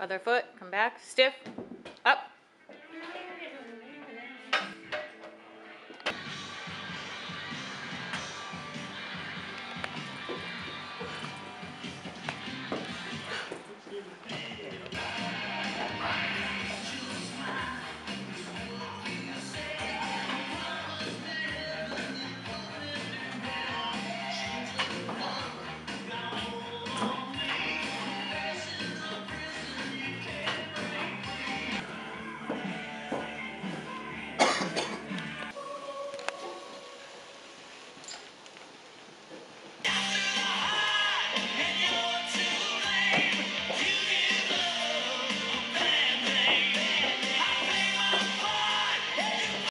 Other foot, come back, stiff, up.